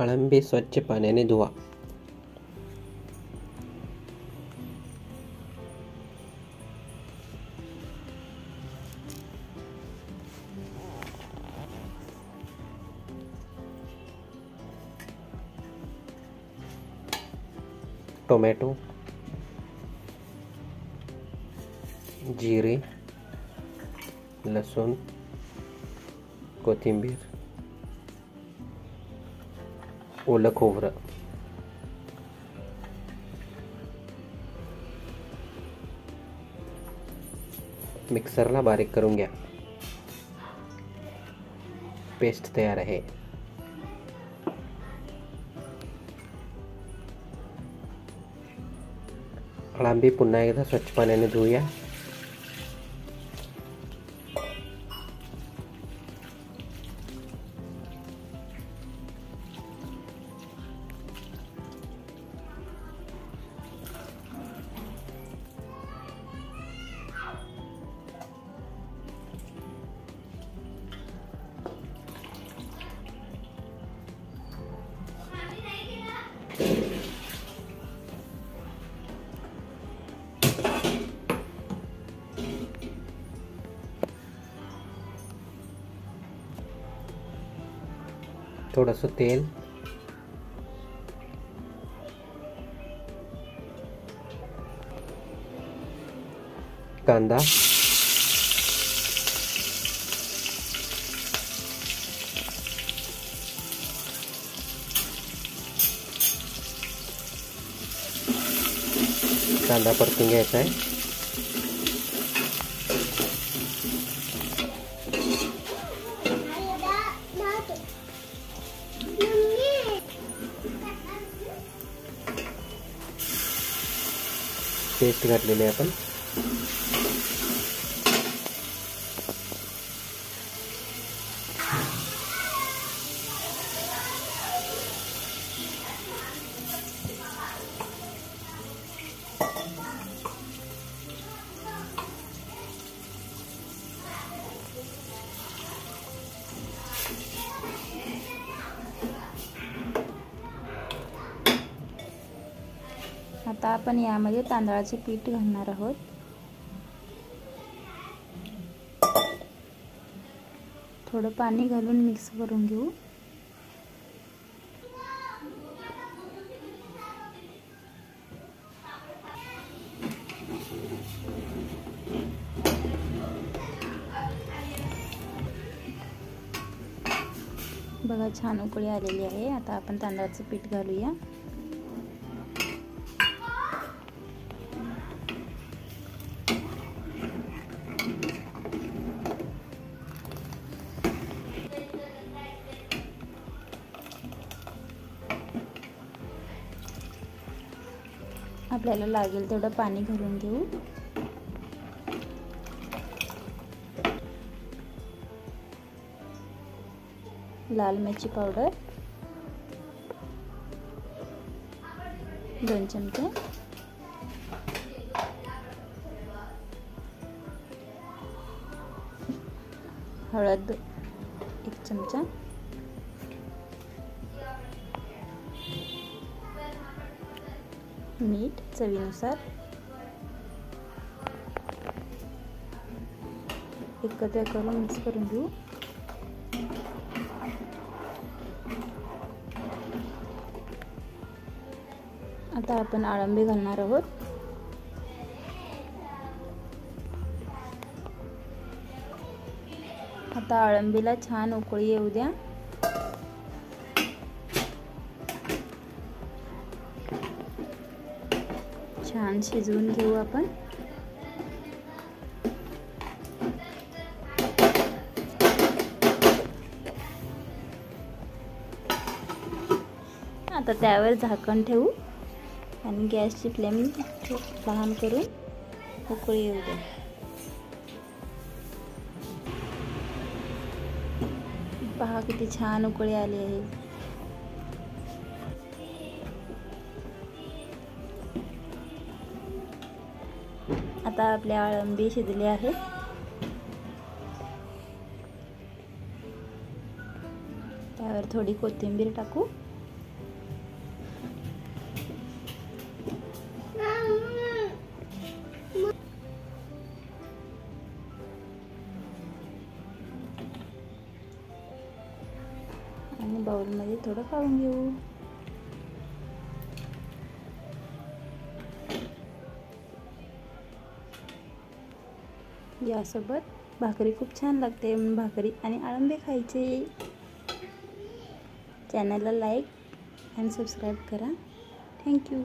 अळंबी स्वच्छ पाण्याने धुवा टोमॅटो जिरे लसूण कोथिंबीर ओलं खोबरं मिक्सरला बारीक करून घ्या पेस्ट तयार आहे अळांबी पुन्हा एकदा स्वच्छ पाण्याने धुऊया थोडंसं तेल. कांदा. कांदा परतून घ्यायचा आहे. पेस्ट घातलेली आहे आपण. आता आपण यामध्ये तांदळाचे पीठ घालणार आहोत. थोडं पाणी घालून मिक्स करून घेऊ. बघा छान उकळी आलेली आहे. आता आपण तांदळाचं पीठ घालूया. आपल्याला लागेल तेवढं पाणी घालून घेऊ. लाल मिरची पावडर. दोन चमचे. हळद एक चमचा. मीठ चवीनुसार एकत्र करून मिक्स करून घेऊ. आता आपण आळंबी घालणार आहोत. आता आळंबीला छान उकळी येऊ द्या. छान शिजवून घेऊ आपण. आता त्यावर झाकण ठेवू आणि गॅसची फ्लेम लहान करून उकळी येऊ दे. पहा किती छान उकळी आली आहे. आता आपले आळंबी शिजले आहे. त्यावर थोडी कोथिंबीर टाकू. आणि बाउलमध्ये थोडं काढून घेऊ. यासोबत भाकरी खूप छान लागते. म्हणून भाकरी आणि आळंबे खायचे. चॅनलला लाईक आणि सबस्क्राईब करा. थँक्यू